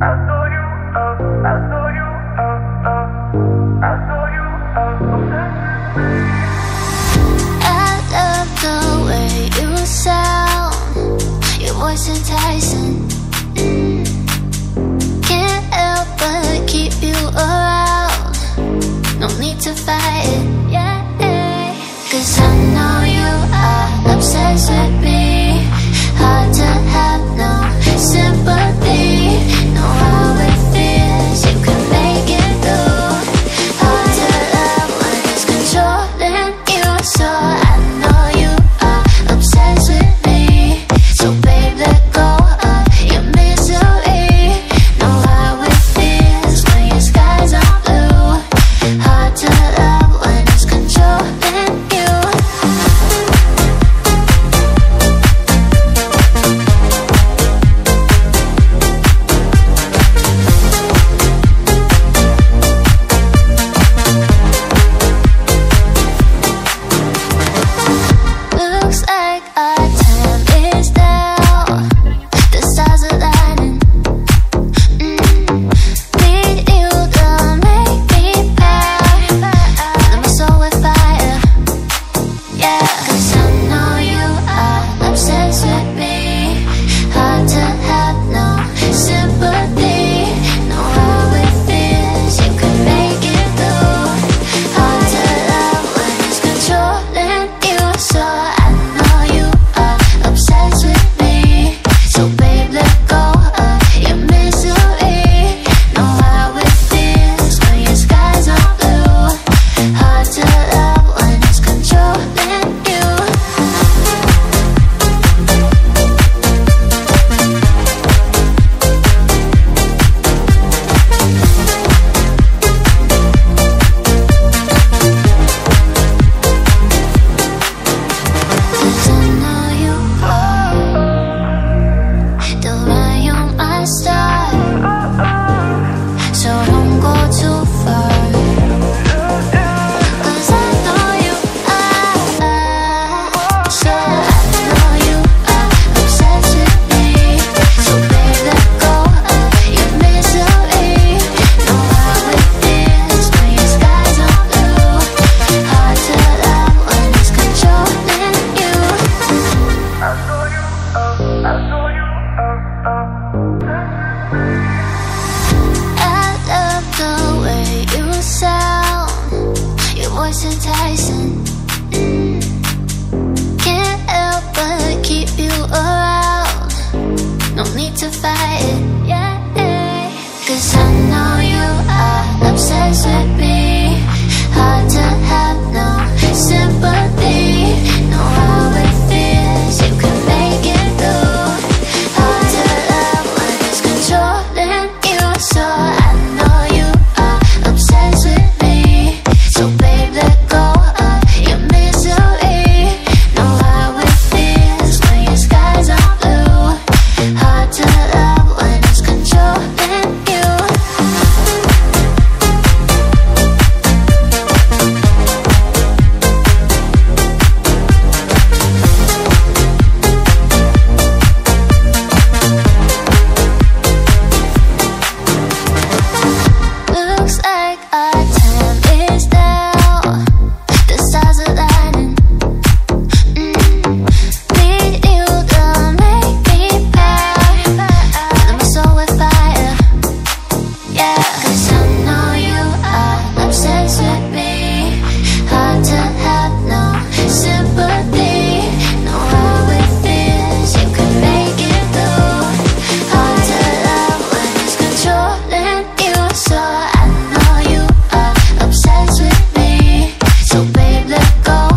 I saw you, uh, I saw you, uh, uh, I saw you. 太深。go.